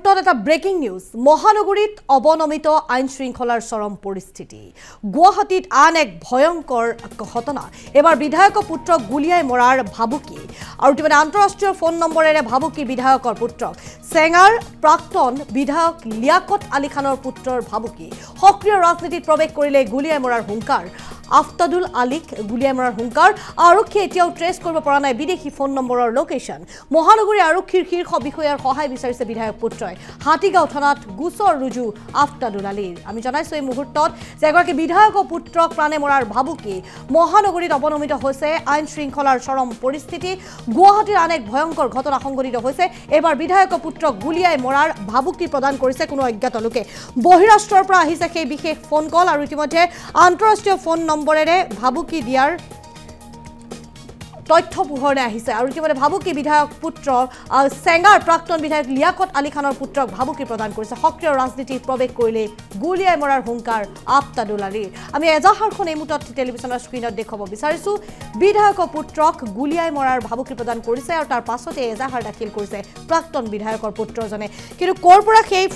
মুহূৰ্তত এটা breaking news মহানগৰীত অৱনমিত আইন শৃংখলাৰ চৰম পৰিস্থিতি। গুৱাহাটীত আন এক ভয়ংকৰ ঘটনা। এইবাৰ বিধায়কৰ পুত্ৰক গুলীয়াই মৰাৰ ভাবুকি। আৰু ইতিমধ্যে আন্তঃৰাষ্ট্ৰীয় ফোন নম্বৰেৰে ভাবুকি বিধায়কৰ পুত্ৰক চেঙাৰ প্ৰাক্তন বিধায়ক লিয়াকত আলী খানৰ পুত্ৰৰ ভাবুকি। সক্ৰিয় ৰাজনীতিত প্ৰৱেশ কৰিলে গুলীয়াই মৰাৰ হুংকাৰ। আফতাদুল আলীক গুলীয়াই মৰাৰ হুংকাৰ। আৰক্ষীয়ে এতিয়াও ট্ৰেছ কৰিব পৰা নাই বিদেশী ফোন নম্বৰৰ লোকেশ্যন মহানগৰী আৰক্ষীৰ শীৰ্ষ বিষয়াৰ সহায় বিচাৰিছে বিধায়ক পুত্ৰই। হাতীগাঁও থানাত গোচৰ ৰুজু আফতাদুল আলীৰ। আমি জনাইছোঁ এই মুহূৰ্তত যে এগৰাকী বিধায়কৰ পুত্ৰক প্ৰাণে মৰাৰ ভাবুকি মহানগৰীত অৱনমিত হৈছে। আইন শৃংখলাৰ চৰম পৰিস্থিতি গুৱাহাটীৰ আন এক ভয়ংকৰ ঘটনা সংঘটিত হৈছে। এইবাৰ বিধায়কৰ পুত্ৰক গুলীয়াই মৰাৰ ভাবুকি প্ৰদান কৰিছে কোনো অজ্ঞাত লোকে। বহিৰাষ্ট্ৰৰ পৰা আহিছে সেই বিশেষ ফোন কল আৰু ইতিমধ্যে আন্তঃৰাষ্ট্ৰীয় ফোন নম্বৰেৰে ভাবুকি দিয়াৰ তথ্য পোহৰলৈ আহিছে। আৰু ইতিমধ্যে ভাবুকি বিধায়ক পুত্ৰ চেঙাৰ প্ৰাক্তন বিধায়ক লিয়াকত আলী খানৰ পুত্ৰক ভাবুকি প্ৰদান কৰিছে। সক্ৰিয় ৰাজনীতিত প্ৰৱেশ কৰিলে গুলীয়াই মৰাৰ হুংকাৰ আফতাদুল আলীৰ আমি এজাহাৰখন এই মুহূৰ্তত টেলিভিছনৰ স্ক্ৰীণত দেখুৱাব বিচাৰিছোঁ। বিধায়কৰ পুত্ৰক গুলীয়াই মৰাৰ ভাবুকি প্ৰদান কৰিছে আৰু তাৰ পাছতে এজাহাৰ দাখিল কৰিছে প্ৰাক্তন বিধায়কৰ পুত্ৰজনে। কিন্তু ক'ৰ পৰা সেই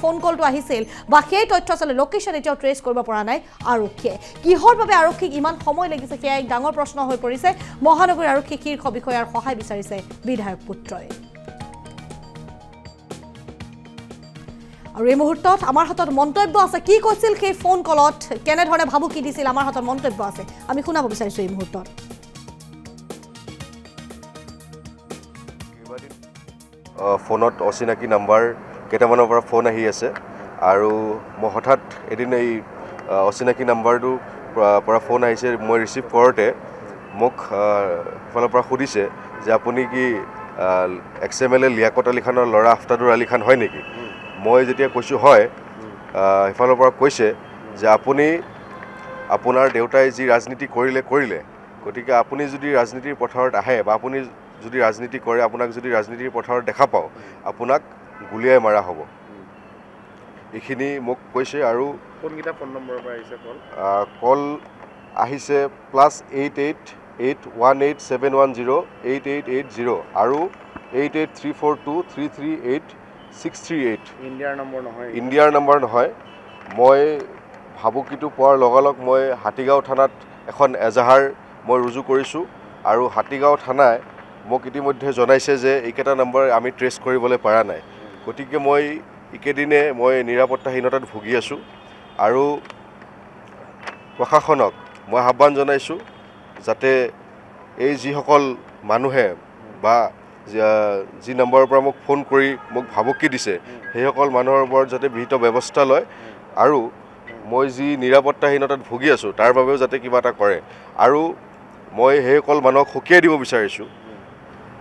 ফোন কলটো আহিছিল বা সেই তথ্য আচলতে লোকেশ্যন এতিয়াও ট্ৰেছ কৰিব পৰা নাই আৰক্ষীয়ে। কিহৰ বাবে আৰক্ষীক ইমান সময় লাগিছে সেয়া এক ডাঙৰ প্ৰশ্ন হৈ পৰিছে। মহানগৰী আৰক্ষী শীৰ্ষ বিষয়াৰ সহায় বিচাৰিছে বিধায়ক পুত্ৰই। আৰু এই মুহূৰ্তত আমাৰ হাতত মন্তব্য আছে। কি কৈছিল সেই ফোন কলত কেনেধৰণে ভাবুকি দিছিল? আমাৰ হাতত মন্তব্য আছে। আমি শুনাব বিচাৰিছোঁ এই মুহূৰ্তত। ফোনত অচিনাকি নাম্বাৰ কেইটামানৰ পৰা ফোন আহি আছে। আৰু মই হঠাৎ এদিন এই অচিনাকি নাম্বাৰটোৰ পৰা- পৰা ফোন আহিছে মই ৰিচিভ কৰোঁতে মোক ফালৰ পৰা সুধিছে যে আপুনি কি ex M L A Liaqat Ali খানৰ ল'ৰা আফতাদুৰ আলী খান হয় নেকি? মই যেতিয়া কৈছোঁ হয় সিফালৰ পৰা কৈছে যে আপুনি আপোনাৰ দেউতাই যি ৰাজনীতি কৰিলে কৰিলে। গতিকে আপুনি যদি ৰাজনীতিৰ পথাৰত আহে বা আপুনি যদি ৰাজনীতি কৰে আপোনাক যদি ৰাজনীতিৰ পথাৰত দেখা পাওঁ আপোনাক গুলীয়াই মাৰা হ'ব। এইখিনি মোক কৈছে আৰু কোনকেইটা ফোন নম্বৰৰ পৰা আহিছে কল? কল আহিছে plus eight eight eight one eight seven one zero' eight eight eight zero' আৰু eight eight three four two three three eight six three eight ইণ্ডিয়াৰ নম্বৰ নহয়। ইণ্ডিয়াৰ নাম্বাৰ নহয়। মই ভাবুকিটো পোৱাৰ লগালগ মই হাতীগাঁও থানাত এখন এজাহাৰ মই ৰুজু কৰিছোঁ আৰু হাতীগাঁও থানাই মোক ইতিমধ্যে জনাইছে যে এইকেইটা নম্বৰ আমি ট্ৰেছ কৰিবলৈ পৰা নাই। গতিকে মই এইকেইদিনে মই নিৰাপত্তাহীনতাত ভুগি আছোঁ। আৰু প্ৰশাসনক মই আহ্বান জনাইছোঁ যাতে এই যিসকল মানুহে বা যি- নম্বৰৰ পৰা মোক ফোন কৰি মোক ভাবুকি দিছে সেইসকল মানুহৰ ওপৰত যাতে বিহিত ব্যৱস্থা লয় আৰু মই যি নিৰাপত্তাহীনতাত ভুগি আছোঁ তাৰ বাবেও যাতে কিবা এটা কৰে। আৰু মই সেইসকল মানুহক সকীয়াই দিব বিচাৰিছোঁ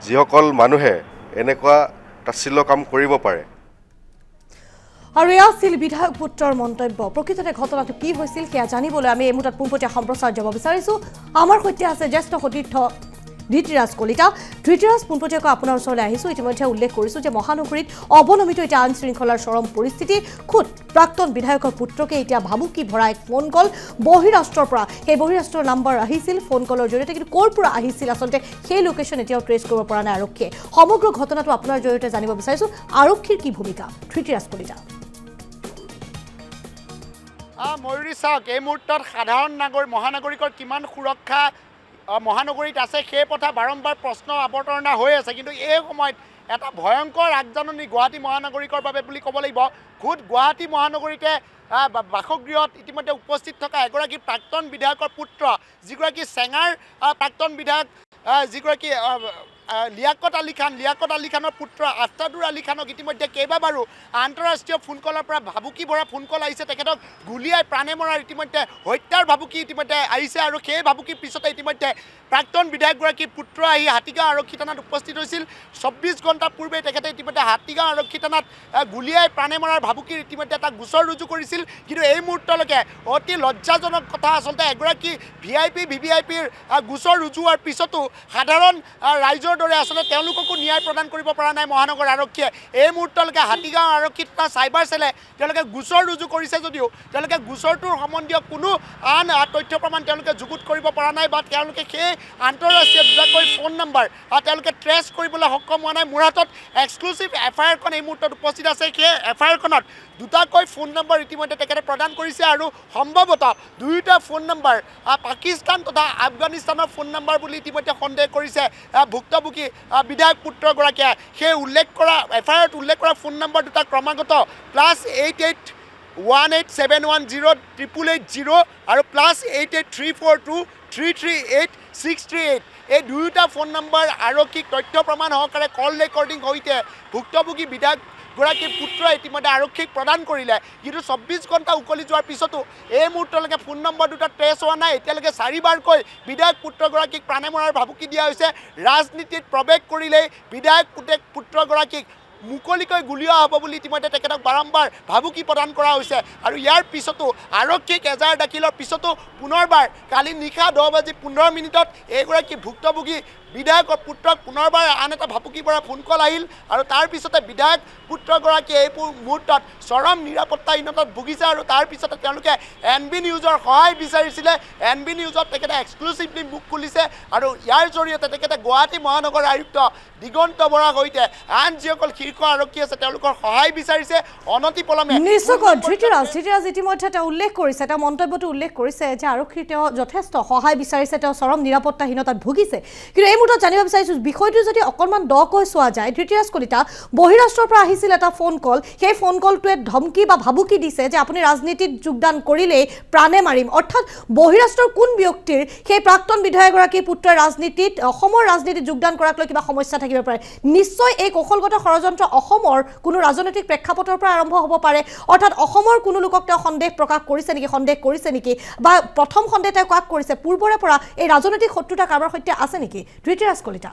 যিসকল মানুহে এনেকুৱা তাচ্ছিল্য কাম কৰিব পাৰে। আৰু এয়া আছিল বিধায়ক পুত্ৰৰ মন্তব্য। প্ৰকৃততে ঘটনাটো কি হৈছিল সেয়া জানিবলৈ আমি এই মুহূৰ্তত পোনপটীয়া সম্প্ৰচাৰ যাব বিচাৰিছোঁ। আমাৰ সৈতে আছে জ্যেষ্ঠ সতীৰ্থ ধৃতিৰাজ কলিতা। ধৃতিৰাজ পোনপটীয়াকৈ আপোনাৰ ওচৰলৈ আহিছোঁ। ইতিমধ্যে উল্লেখ কৰিছোঁ যে মহানগৰীত অৱনমিত এতিয়া আইন শৃংখলাৰ চৰম পৰিস্থিতি। খুদ প্ৰাক্তন বিধায়কৰ পুত্ৰকে এতিয়া ভাবুকি ভৰা এক ফোন কল। বহিৰাষ্ট্ৰৰ পৰা সেই বহিৰাষ্ট্ৰৰ নাম্বাৰ আহিছিল ফোন কলৰ জৰিয়তে কিন্তু ক'ৰ পৰা আহিছিল আচলতে সেই লোকেশ্যন এতিয়াও ট্ৰেছ কৰিব পৰা নাই আৰক্ষীয়ে। সমগ্ৰ ঘটনাটো আপোনাৰ জৰিয়তে জানিব বিচাৰিছোঁ। আৰক্ষীৰ কি ভূমিকা? ধৃতিৰাজ কলিতা। ময়ূৰী চাওক এই মুহূৰ্তত সাধাৰণ নাগৰিক মহানাগৰিকৰ কিমান সুৰক্ষা মহানগৰীত আছে সেই কথা বাৰম্বাৰ প্ৰশ্ন অৱতাৰণা হৈ আছে। কিন্তু এই সময়ত এটা ভয়ংকৰ আগজাননী গুৱাহাটী মহানগৰিকৰ বাবে বুলি ক'ব লাগিব। খুদ গুৱাহাটী মহানগৰীতে বাসগৃহত ইতিমধ্যে উপস্থিত থকা এগৰাকী প্ৰাক্তন বিধায়কৰ পুত্ৰ যিগৰাকী চেঙাৰ প্ৰাক্তন বিধায়ক যিগৰাকী লিয়াকত আলী খান লিয়াকত আলী খানৰ পুত্ৰ আফতাদুৰ আলী খানক ইতিমধ্যে কেইবাবাৰো আন্তঃৰাষ্ট্ৰীয় ফোন কলৰ পৰা ভাবুকি ভৰা ফোন কল আহিছে। তেখেতক গুলীয়াই প্ৰাণে মৰাৰ ইতিমধ্যে হত্যাৰ ভাবুকি ইতিমধ্যে আহিছে আৰু সেই ভাবুকিৰ পিছতে ইতিমধ্যে প্ৰাক্তন বিধায়কগৰাকীৰ পুত্ৰ আহি হাতীগাঁও আৰক্ষী থানাত উপস্থিত হৈছিল। চৌব্বিছ ঘণ্টা পূৰ্বে তেখেতে ইতিমধ্যে হাতীগাঁও আৰক্ষী থানাত গুলীয়াই প্ৰাণে মৰাৰ ভাবুকিৰ ইতিমধ্যে এটা গোচৰ ৰুজু কৰিছিল। কিন্তু এই মুহূৰ্তলৈকে অতি লজ্জাজনক কথা আচলতে এগৰাকী V I P V V I পিৰ গোচৰ ৰুজু হোৱাৰ পিছতো সাধাৰণ ৰাইজৰ আগৰ দৰে আচলতে তেওঁলোককো ন্যায় প্ৰদান কৰিব পৰা নাই মহানগৰ আৰক্ষীয়ে। এই মুহূৰ্তলৈকে হাতীগাঁও আৰক্ষী তথা চাইবাৰ চেলে তেওঁলোকে গোচৰ ৰুজু কৰিছে যদিও তেওঁলোকে গোচৰটোৰ সম্বন্ধীয় কোনো আন তথ্য প্ৰমাণ তেওঁলোকে যুগুত কৰিব পৰা নাই বা তেওঁলোকে সেই আন্তঃৰাষ্ট্ৰীয় দুটাকৈ ফোন নম্বৰ তেওঁলোকে ট্ৰেছ কৰিবলৈ সক্ষম হোৱা নাই। মোৰ হাতত এক্সক্লুচিভ এফ আই আৰখন এই মুহূৰ্তত উপস্থিত আছে। সেই এফ আই আৰখনত দুটাকৈ ফোন নম্বৰ ইতিমধ্যে তেখেতে প্ৰদান কৰিছে আৰু সম্ভৱতঃ দুয়োটা ফোন নম্বৰ পাকিস্তান তথা আফগানিস্তানৰ ফোন নম্বৰ বুলি ইতিমধ্যে সন্দেহ কৰিছে। ভুক্তভোগী বিধায়ক পুত্ৰগৰাকীয়ে। সেই উল্লেখ কৰা এফ আই আৰত উল্লেখ কৰা ফোন নম্বৰ দুটা ক্ৰমাগত plus eight eight one eight seven one zero' triple eight zero' আৰু plus eight eight three four two three three eight six three eight এই দুয়োটা ফোন নম্বৰ আৰক্ষীক তথ্য প্ৰমাণ সহকাৰে কল ৰেকৰ্ডিং সৈতে ভুক্তভোগী বিধায়ক গৰাকীৰ পুত্ৰই ইতিমধ্যে আৰক্ষীক প্ৰদান কৰিলে। কিন্তু চৌব্বিছ ঘণ্টা উকলি যোৱাৰ পিছতো এই মুহূৰ্তলৈকে ফোন নম্বৰ দুটা ট্ৰেছ হোৱা নাই। এতিয়ালৈকে চাৰিবাৰকৈ বিধায়ক পুত্ৰগৰাকীক প্ৰাণে মৰাৰ ভাবুকি দিয়া হৈছে। ৰাজনীতিত প্ৰৱেশ কৰিলেই বিধায়ক পুতেক পুত্ৰগৰাকীক মুকলিকৈ গুলীয়া হ'ব বুলি ইতিমধ্যে তেখেতক বাৰম্বাৰ ভাবুকি প্ৰদান কৰা হৈছে। আৰু ইয়াৰ পিছতো আৰক্ষীক এজাহাৰ দাখিলৰ পিছতো পুনৰবাৰ কালি নিশা দহ বাজি পোন্ধৰ মিনিটত এইগৰাকী ভুক্তভোগী বিধায়কৰ পুত্ৰক পুনৰবাৰ আন এটা ভাবুকিৰ পৰা ফোন কল আহিল আৰু তাৰপিছতে বিধায়ক পুত্ৰগৰাকীয়ে এই মুহূৰ্তত চৰম নিৰাপত্তাহীনতাত ভুগিছে আৰু তাৰপিছতে তেওঁলোকে এন বি নিউজৰ সহায় বিচাৰিছিলে। এন বি নিউজত তেখেতে এক্সক্লুচিভলি মুখ খুলিছে আৰু ইয়াৰ জৰিয়তে তেখেতে গুৱাহাটী মহানগৰ আয়ুক্ত দিগন্ত বৰাৰ সৈতে আন যিসকল শীৰ্ষ আৰক্ষী আছে তেওঁলোকৰ সহায় বিচাৰিছে অনতি পলমে। নিশ্চয়কৈ ধৃতিৰাজ ধৃতিৰাজ ইতিমধ্যে তেওঁ উল্লেখ কৰিছে তেওঁ মন্তব্যটো উল্লেখ কৰিছে যে আৰক্ষীৰ তেওঁ যথেষ্ট সহায় বিচাৰিছে তেওঁ চৰম নিৰাপত্তাহীনতাত ভুগিছে। কিন্তু এই মুহূৰ্তত জানিব বিচাৰিছোঁ বিষয়টো যদি অকণমান দকৈ চোৱা যায় ধৃতিৰাজ কলিতা বহিৰাষ্ট্ৰৰ পৰা আহিছিল এটা ফোন কল সেই ফোন কলটোৱে ধমকি বা ভাবুকি দিছে যে আপুনি ৰাজনীতিত যোগদান কৰিলেই প্ৰাণে মাৰিম। অৰ্থাৎ বহিৰাষ্ট্ৰৰ কোন ব্যক্তিৰ সেই প্ৰাক্তন বিধায়কগৰাকীৰ পুত্ৰই ৰাজনীতিত অসমৰ ৰাজনীতিত যোগদান কৰাক লৈ কিবা সমস্যা থাকিব পাৰে? নিশ্চয় এই কৌশলগত ষড়যন্ত্ৰ অসমৰ কোনো ৰাজনৈতিক প্ৰেক্ষাপটৰ পৰা আৰম্ভ হ'ব পাৰে। অৰ্থাৎ অসমৰ কোনো লোকক তেওঁ সন্দেহ প্ৰকাশ কৰিছে নেকি সন্দেহ কৰিছে নেকি বা প্ৰথম সন্দেহ তেওঁ কাক কৰিছে পূৰ্বৰে পৰা এই ৰাজনৈতিক শত্ৰুতা কাৰোবাৰ সৈতে আছে নেকি? ধৃতিৰাজ কলিতা।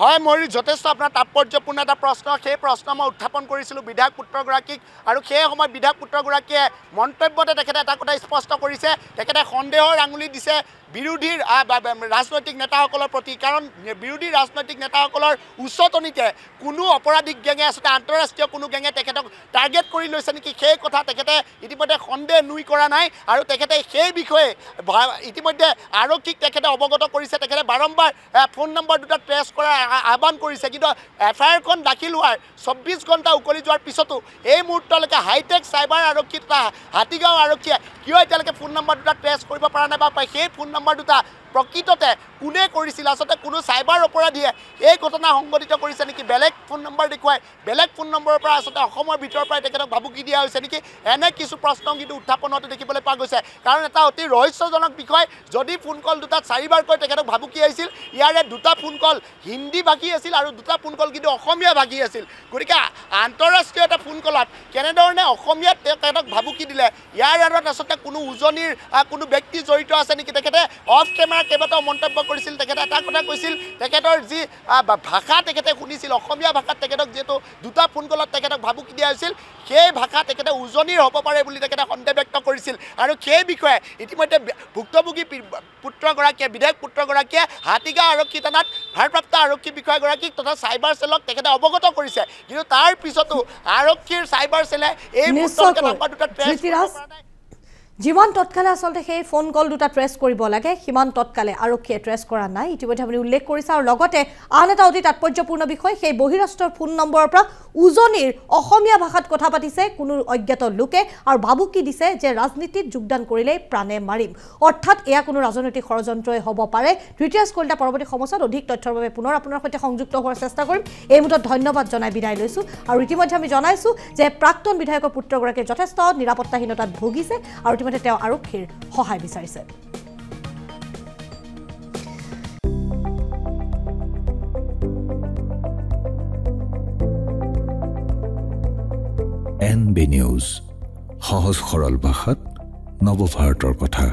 হয় মই যথেষ্ট আপোনাৰ তাৎপৰ্যপূৰ্ণ এটা প্ৰশ্ন সেই প্ৰশ্ন মই উত্থাপন কৰিছিলোঁ বিধায়ক পুত্ৰগৰাকীক আৰু সেই সময়ত বিধায়ক পুত্ৰগৰাকীয়ে মন্তব্যতে তেখেতে এটা কথা স্পষ্ট কৰিছে তেখেতে সন্দেহৰ আঙুলি দিছে বিৰোধী ৰাজনৈতিক নেতাসকলৰ প্ৰতি কাৰণ বিৰোধী ৰাজনৈতিক নেতাসকলৰ উচ্চতনিতে কোনো অপৰাধিক গেঙে আচলতে আন্তঃৰাষ্ট্ৰীয় কোনো গেঙে তেখেতক টাৰ্গেট কৰি লৈছে নেকি সেই কথা তেখেতে ইতিমধ্যে সন্দেহ নুই কৰা নাই আৰু তেখেতে সেই বিষয়ে ইতিমধ্যে আৰক্ষীক তেখেতে অৱগত কৰিছে তেখেতে বাৰম্বাৰ ফোন নম্বৰ দুটা ট্ৰেছ কৰাৰ আহ্বান কৰিছে। কিন্তু এফ আই আৰখন দাখিল হোৱাৰ চৌব্বিছ ঘণ্টা উকলি যোৱাৰ পিছতো এই মুহূৰ্তলৈকে হাইটেক চাইবাৰ আৰক্ষী তথা হাতীগাঁও আৰক্ষীয়ে কিয় এতিয়ালৈকে ফোন নম্বৰ দুটা ট্ৰেছ কৰিব পৰা নাই বা সেই ফোন নম্বৰ দুটা প্ৰকৃততে কোনে কৰিছিল? আচলতে কোনো চাইবাৰ অপৰাধীয়ে এই ঘটনা সংঘটিত কৰিছে নেকি? বেলেগ ফোন নম্বৰ দেখুৱাই বেলেগ ফোন নম্বৰৰ পৰা আচলতে অসমৰ ভিতৰৰ পৰাই তেখেতক ভাবুকি দিয়া হৈছে নেকি? এনে কিছু প্ৰশ্ন কিন্তু উত্থাপন হোৱাটো দেখিবলৈ পোৱা গৈছে। কাৰণ এটা অতি ৰহস্যজনক বিষয় যদি ফোন কল দুটাত চাৰিবাৰকৈ তেখেতক ভাবুকি আহিছিল ইয়াৰে দুটা ফোন কল হিন্দী ভাষী আছিল আৰু দুটা ফোন কল কিন্তু অসমীয়া ভাষী আছিল। গতিকে আন্তঃৰাষ্ট্ৰীয় এটা ফোন কলত কেনেধৰণে অসমীয়াত তেখেতক ভাবুকি দিলে ইয়াৰ আঁৰত আচলতে কোনো উজনিৰ কোনো ব্যক্তি জড়িত আছে নেকি? তেখেতে অফ কেমেৰা কেইবাটাও মন্তব্য কৰিছিল তেখেতে এটা কথা কৈছিল তেখেতৰ যি ভাষা তেখেতে শুনিছিল অসমীয়া ভাষাত তেখেতক যিহেতু দুটা ফোন কলত তেখেতক ভাবুকি দিয়া হৈছিল সেই ভাষা তেখেতে উজনিৰ হ'ব পাৰে বুলি তেখেতে সন্দেহ ব্যক্ত কৰিছিল। আৰু সেই বিষয়ে ইতিমধ্যে ভুক্তভোগী পুত্ৰগৰাকীয়ে বিধায়ক পুত্ৰগৰাকীয়ে হাতীগাঁও আৰক্ষী থানাত ভাৰপ্ৰাপ্ত আৰক্ষী বিষয়াগৰাকীক তথা চাইবাৰ চেলক তেখেতে অৱগত কৰিছে। কিন্তু তাৰ পিছতো আৰক্ষীৰ চাইবাৰ চেলে এই নম্বৰ দুটা ট্ৰেছ যিমান তৎকালে আচলতে সেই ফোন কল দুটা ট্ৰেছ কৰিব লাগে সিমান তৎকালে আৰক্ষীয়ে ট্ৰেছ কৰা নাই। ইতিমধ্যে আপুনি উল্লেখ কৰিছে আৰু লগতে আন এটা অতি তাৎপৰ্যপূৰ্ণ বিষয় সেই বহিৰাষ্ট্ৰৰ ফোন নম্বৰৰ পৰা উজনিৰ অসমীয়া ভাষাত কথা পাতিছে কোনো অজ্ঞাত লোকে আৰু ভাবুকি দিছে যে ৰাজনীতিত যোগদান কৰিলেই প্ৰাণে মাৰিম। অৰ্থাৎ এয়া কোনো ৰাজনৈতিক ষড়যন্ত্ৰই হ'ব পাৰে। তৃতীয় কলিতা পৰৱৰ্তী সময়ছোৱাত অধিক তথ্যৰ বাবে পুনৰ আপোনাৰ সৈতে সংযুক্ত হোৱাৰ চেষ্টা কৰিম। এই মুহূৰ্তত ধন্যবাদ জনাই বিদায় লৈছোঁ। আৰু ইতিমধ্যে আমি জনাইছোঁ যে প্ৰাক্তন বিধায়কৰ পুত্ৰগৰাকীয়ে যথেষ্ট নিৰাপত্তাহীনতাত ভুগিছে আৰু ইতিমধ্যে তেওঁ আৰক্ষীৰ সহায় বিচাৰিছে। এন বি নিউজ সহজ সৰল ভাষাত নৱভাৰতৰ কথা।